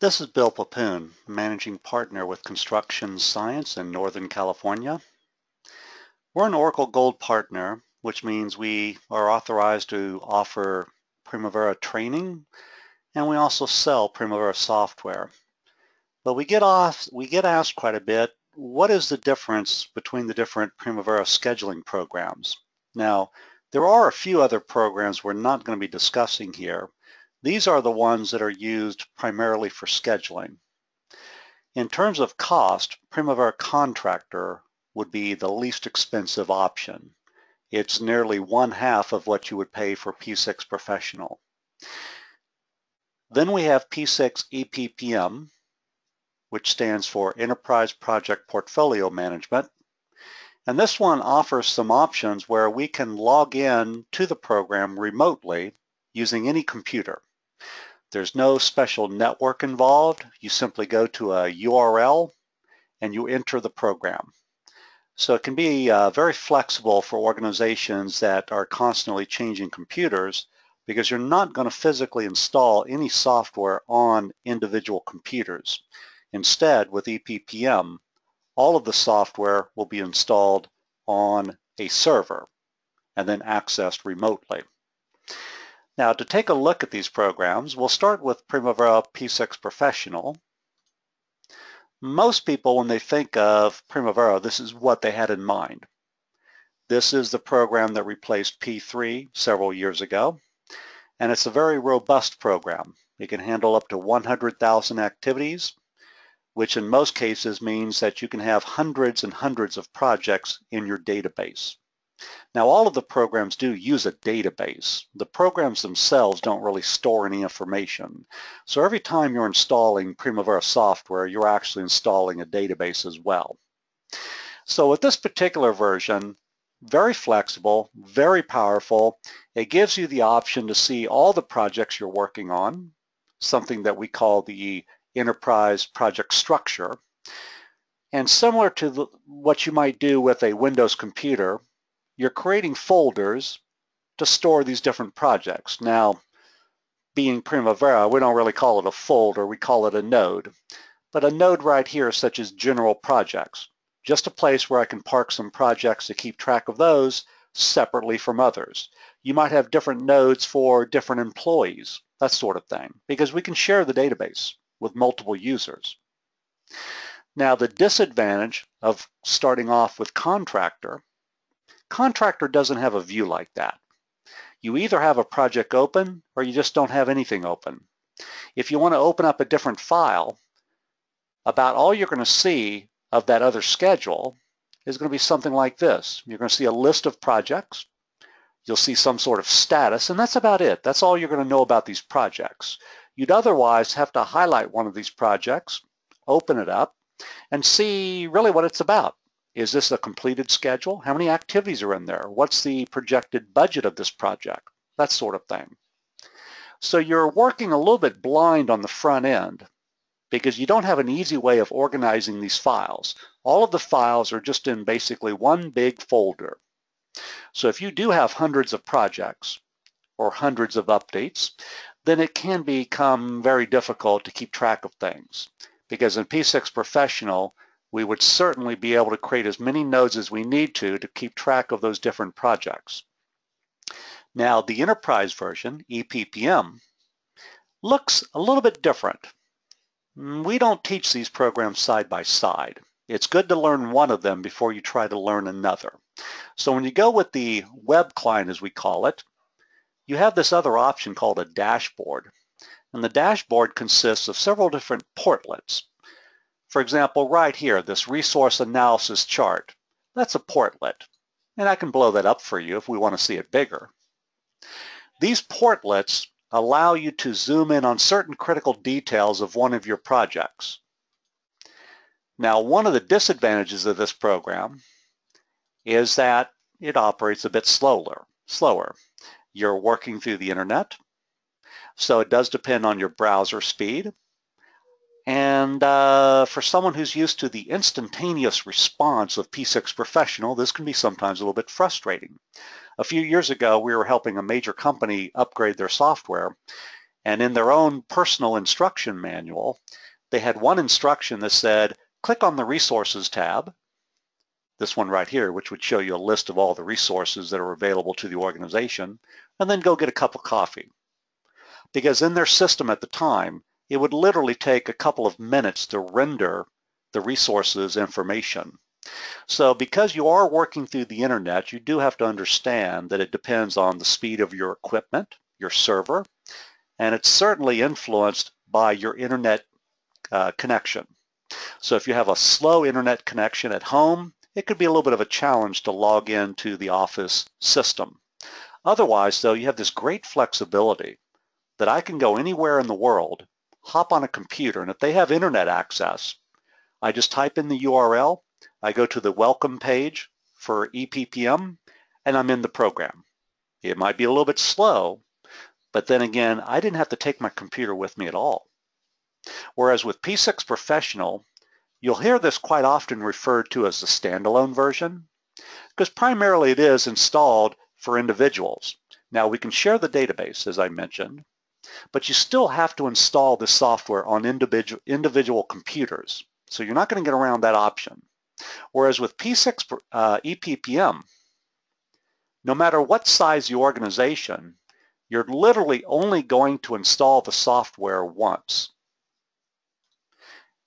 This is Bill Pepoon, Managing Partner with Construction Science in Northern California. We're an Oracle Gold Partner, which means we are authorized to offer Primavera training, and we also sell Primavera software. But we get off, we get asked quite a bit, what is the difference between the different Primavera scheduling programs? Now, there are a few other programs we're not going to be discussing here, these are the ones that are used primarily for scheduling. In terms of cost, Primavera Contractor would be the least expensive option. It's nearly one half of what you would pay for P6 Professional. Then we have P6 EPPM, which stands for Enterprise Project Portfolio Management. And this one offers some options where we can log in to the program remotely using any computer. There's no special network involved. You simply go to a URL and you enter the program. So it can be uh, very flexible for organizations that are constantly changing computers because you're not going to physically install any software on individual computers. Instead, with EPPM, all of the software will be installed on a server and then accessed remotely. Now to take a look at these programs, we'll start with Primavera P6 Professional. Most people, when they think of Primavera, this is what they had in mind. This is the program that replaced P3 several years ago, and it's a very robust program. It can handle up to 100,000 activities, which in most cases means that you can have hundreds and hundreds of projects in your database. Now all of the programs do use a database. The programs themselves don't really store any information. So every time you're installing Primavera software, you're actually installing a database as well. So with this particular version, very flexible, very powerful. It gives you the option to see all the projects you're working on, something that we call the enterprise project structure. And similar to the, what you might do with a Windows computer, you're creating folders to store these different projects. Now, being Primavera, we don't really call it a folder, we call it a node. But a node right here, such as general projects, just a place where I can park some projects to keep track of those separately from others. You might have different nodes for different employees, that sort of thing, because we can share the database with multiple users. Now, the disadvantage of starting off with contractor Contractor doesn't have a view like that. You either have a project open or you just don't have anything open. If you want to open up a different file, about all you're going to see of that other schedule is going to be something like this. You're going to see a list of projects. You'll see some sort of status, and that's about it. That's all you're going to know about these projects. You'd otherwise have to highlight one of these projects, open it up, and see really what it's about. Is this a completed schedule? How many activities are in there? What's the projected budget of this project? That sort of thing. So you're working a little bit blind on the front end because you don't have an easy way of organizing these files. All of the files are just in basically one big folder. So if you do have hundreds of projects or hundreds of updates, then it can become very difficult to keep track of things. Because in P6 Professional, we would certainly be able to create as many nodes as we need to to keep track of those different projects. Now, the enterprise version, EPPM, looks a little bit different. Mm, we don't teach these programs side by side. It's good to learn one of them before you try to learn another. So when you go with the web client, as we call it, you have this other option called a dashboard. And the dashboard consists of several different portlets. For example, right here, this resource analysis chart, that's a portlet. And I can blow that up for you if we want to see it bigger. These portlets allow you to zoom in on certain critical details of one of your projects. Now, one of the disadvantages of this program is that it operates a bit slower. slower. You're working through the internet, so it does depend on your browser speed. And uh, for someone who's used to the instantaneous response of P6 Professional, this can be sometimes a little bit frustrating. A few years ago, we were helping a major company upgrade their software, And in their own personal instruction manual, they had one instruction that said, click on the resources tab, this one right here, which would show you a list of all the resources that are available to the organization, and then go get a cup of coffee. Because in their system at the time, it would literally take a couple of minutes to render the resources information. So because you are working through the internet, you do have to understand that it depends on the speed of your equipment, your server, and it's certainly influenced by your internet uh, connection. So if you have a slow internet connection at home, it could be a little bit of a challenge to log into the Office system. Otherwise, though, you have this great flexibility that I can go anywhere in the world, hop on a computer, and if they have internet access, I just type in the URL, I go to the welcome page for EPPM, and I'm in the program. It might be a little bit slow, but then again, I didn't have to take my computer with me at all. Whereas with P6 Professional, you'll hear this quite often referred to as the standalone version, because primarily it is installed for individuals. Now we can share the database, as I mentioned, but you still have to install this software on individual, individual computers. So you're not going to get around that option. Whereas with P6 uh, EPPM, no matter what size the organization, you're literally only going to install the software once.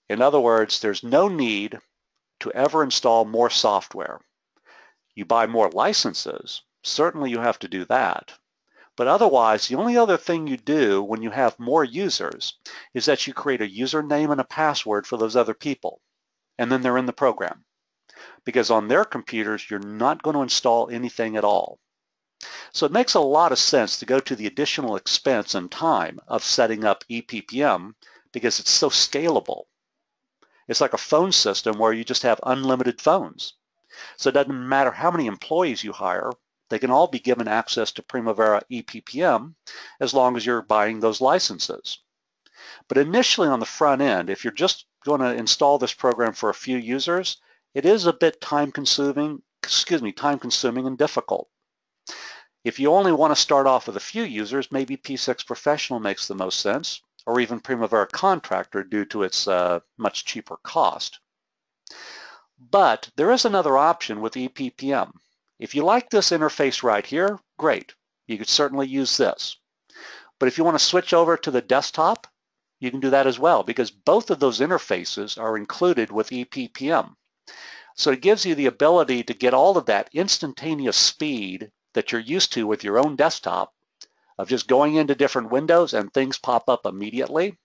In other words, there's no need to ever install more software. You buy more licenses, certainly you have to do that. But otherwise, the only other thing you do when you have more users is that you create a username and a password for those other people, and then they're in the program. Because on their computers, you're not going to install anything at all. So it makes a lot of sense to go to the additional expense and time of setting up EPPM because it's so scalable. It's like a phone system where you just have unlimited phones. So it doesn't matter how many employees you hire, they can all be given access to Primavera EPPM as long as you're buying those licenses. But initially on the front end, if you're just going to install this program for a few users, it is a bit time consuming, excuse me, time consuming and difficult. If you only want to start off with a few users, maybe P6 Professional makes the most sense, or even Primavera Contractor due to its uh, much cheaper cost. But there is another option with EPPM. If you like this interface right here, great. You could certainly use this. But if you want to switch over to the desktop, you can do that as well because both of those interfaces are included with EPPM. So it gives you the ability to get all of that instantaneous speed that you're used to with your own desktop of just going into different windows and things pop up immediately.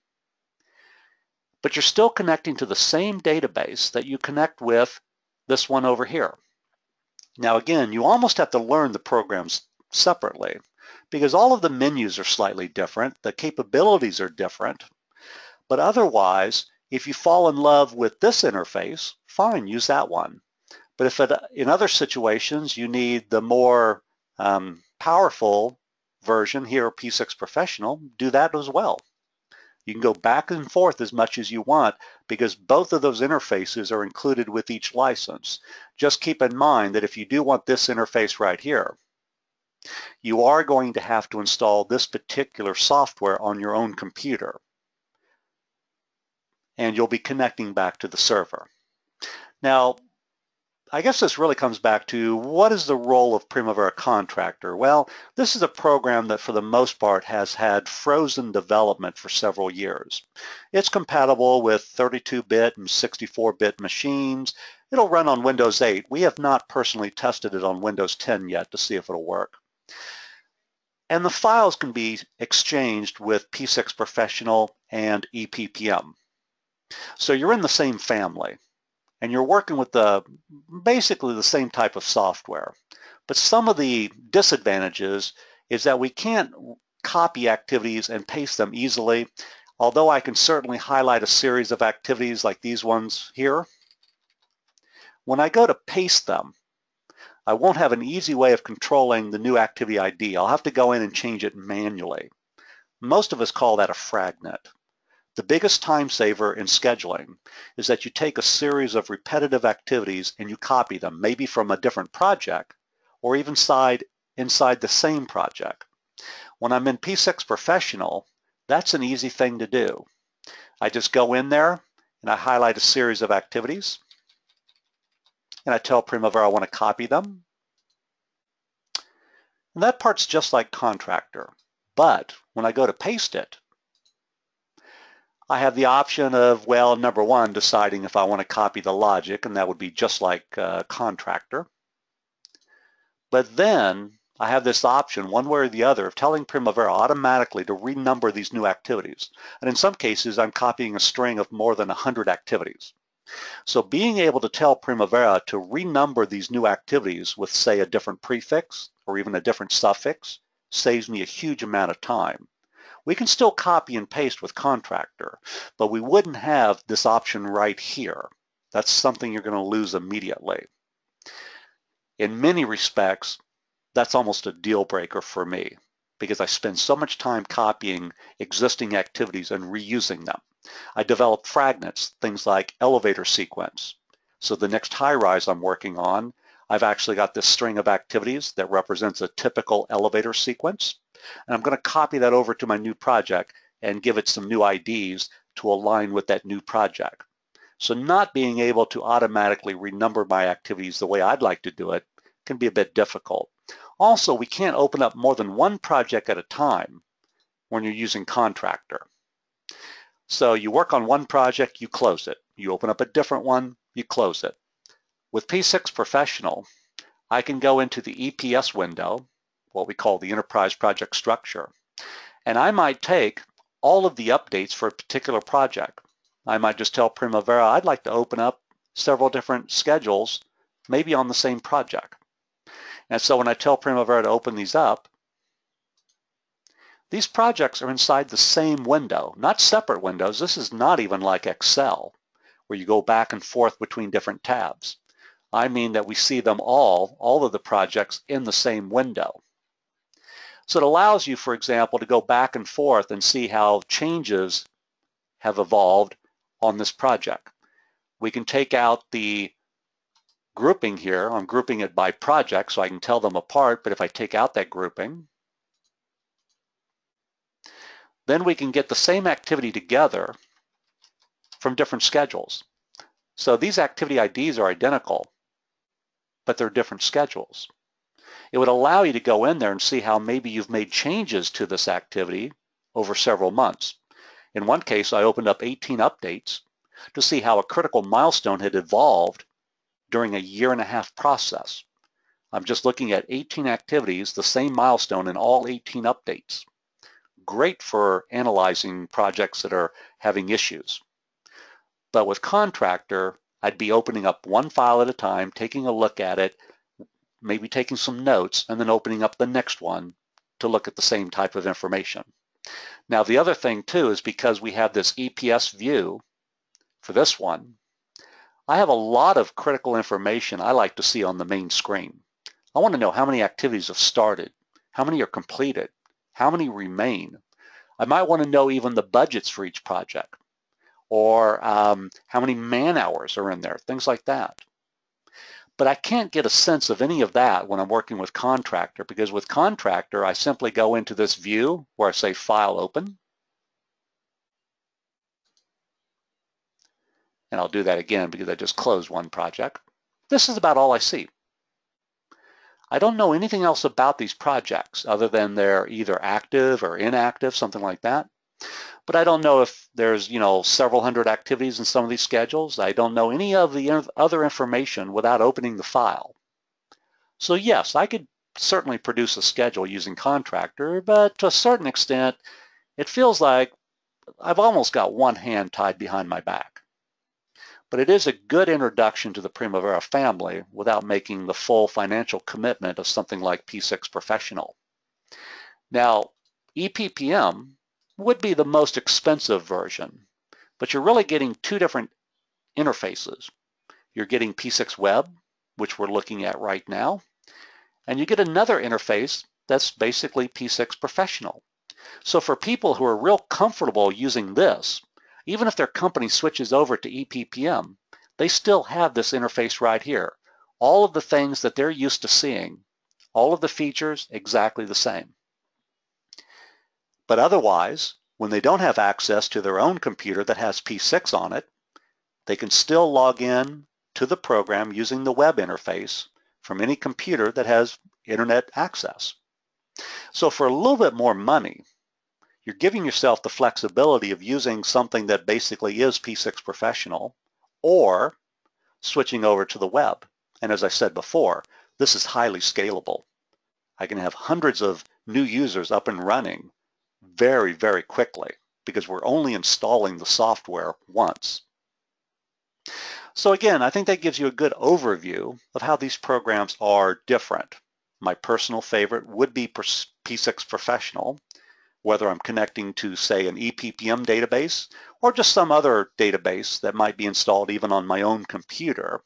But you're still connecting to the same database that you connect with this one over here. Now again, you almost have to learn the programs separately because all of the menus are slightly different, the capabilities are different, but otherwise, if you fall in love with this interface, fine, use that one. But if it, in other situations you need the more um, powerful version here, P6 Professional, do that as well. You can go back and forth as much as you want because both of those interfaces are included with each license. Just keep in mind that if you do want this interface right here, you are going to have to install this particular software on your own computer. And you'll be connecting back to the server. Now, I guess this really comes back to what is the role of Primavera Contractor? Well, this is a program that for the most part has had frozen development for several years. It's compatible with 32-bit and 64-bit machines. It'll run on Windows 8. We have not personally tested it on Windows 10 yet to see if it'll work. And the files can be exchanged with P6 Professional and EPPM. So you're in the same family and you're working with the basically the same type of software. But some of the disadvantages is that we can't copy activities and paste them easily, although I can certainly highlight a series of activities like these ones here. When I go to paste them, I won't have an easy way of controlling the new activity ID. I'll have to go in and change it manually. Most of us call that a fragment. The biggest time saver in scheduling is that you take a series of repetitive activities and you copy them, maybe from a different project or even side, inside the same project. When I'm in P6 Professional, That's an easy thing to do. I just go in there and I highlight a series of activities and I tell Primavera I want to copy them. And that part's just like Contractor, but when I go to paste it, I have the option of, well, number one, deciding if I want to copy the logic, and that would be just like Contractor. But then I have this option, one way or the other, of telling Primavera automatically to renumber these new activities. And in some cases, I'm copying a string of more than 100 activities. So being able to tell Primavera to renumber these new activities with, say, a different prefix or even a different suffix saves me a huge amount of time. We can still copy and paste with Contractor, but we wouldn't have this option right here. That's something you're going to lose immediately. In many respects, that's almost a deal breaker for me because I spend so much time copying existing activities and reusing them. I develop fragments, things like elevator sequence. So the next high rise I'm working on, I've actually got this string of activities that represents a typical elevator sequence. And I'm going to copy that over to my new project and give it some new IDs to align with that new project. So not being able to automatically renumber my activities the way I'd like to do it can be a bit difficult. Also, we can't open up more than one project at a time when you're using Contractor. So you work on one project, you close it. You open up a different one, you close it. With P6 Professional, I can go into the EPS window, what we call the Enterprise Project Structure, and I might take all of the updates for a particular project. I might just tell Primavera I'd like to open up several different schedules, maybe on the same project. And so when I tell Primavera to open these up, these projects are inside the same window, not separate windows. This is not even like Excel, where you go back and forth between different tabs. I mean that we see them all, all of the projects in the same window. So it allows you, for example, to go back and forth and see how changes have evolved on this project. We can take out the grouping here, I'm grouping it by project so I can tell them apart, but if I take out that grouping, then we can get the same activity together from different schedules. So these activity IDs are identical, but they're different schedules. It would allow you to go in there and see how maybe you've made changes to this activity over several months. In one case, I opened up 18 updates to see how a critical milestone had evolved during a year and a half process. I'm just looking at 18 activities, the same milestone in all 18 updates. Great for analyzing projects that are having issues. But with Contractor, I'd be opening up one file at a time, taking a look at it, maybe taking some notes, and then opening up the next one to look at the same type of information. Now the other thing too is because we have this EPS view for this one, I have a lot of critical information I like to see on the main screen. I want to know how many activities have started, how many are completed, how many remain. I might want to know even the budgets for each project or um, how many man hours are in there, things like that. But I can't get a sense of any of that when I'm working with Contractor because with Contractor, I simply go into this view where I say File Open. And I'll do that again because I just closed one project. This is about all I see. I don't know anything else about these projects other than they're either active or inactive, something like that. But I don't know if there's, you know, several hundred activities in some of these schedules. I don't know any of the other information without opening the file. So yes, I could certainly produce a schedule using Contractor, but to a certain extent, it feels like I've almost got one hand tied behind my back but it is a good introduction to the Primavera family without making the full financial commitment of something like P6 Professional. Now, EPPM would be the most expensive version, but you're really getting two different interfaces. You're getting P6 Web, which we're looking at right now, and you get another interface that's basically P6 Professional. So for people who are real comfortable using this, even if their company switches over to EPPM, they still have this interface right here. All of the things that they're used to seeing, all of the features exactly the same. But otherwise, When they don't have access to their own computer that has P6 on it, they can still log in to the program using the web interface from any computer that has internet access. So for a little bit more money, you're giving yourself the flexibility of using something that basically is P6 Professional or switching over to the web. And as I said before, this is highly scalable. I can have hundreds of new users up and running very, very quickly because we're only installing the software once. So again, I think that gives you a good overview of how these programs are different. My personal favorite would be P6 Professional, whether I'm connecting to, say, an EPPM database or just some other database that might be installed even on my own computer.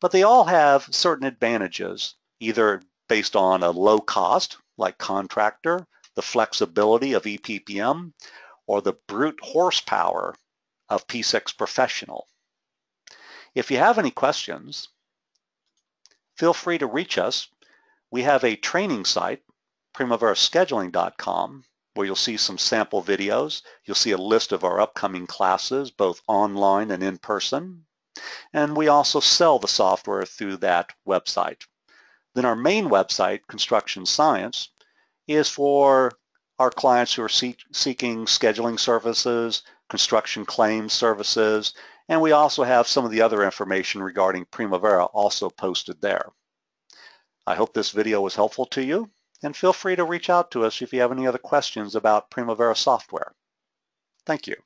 But they all have certain advantages, either based on a low cost, like Contractor, the flexibility of EPPM, or the brute horsepower of P6 Professional. If you have any questions, feel free to reach us. We have a training site, primaverascheduling.com, where you'll see some sample videos. You'll see a list of our upcoming classes, both online and in person. And we also sell the software through that website. Then our main website, Construction Science, is for our clients who are seeking scheduling services, construction claims services, and we also have some of the other information regarding Primavera also posted there. I hope this video was helpful to you, and feel free to reach out to us if you have any other questions about Primavera software. Thank you.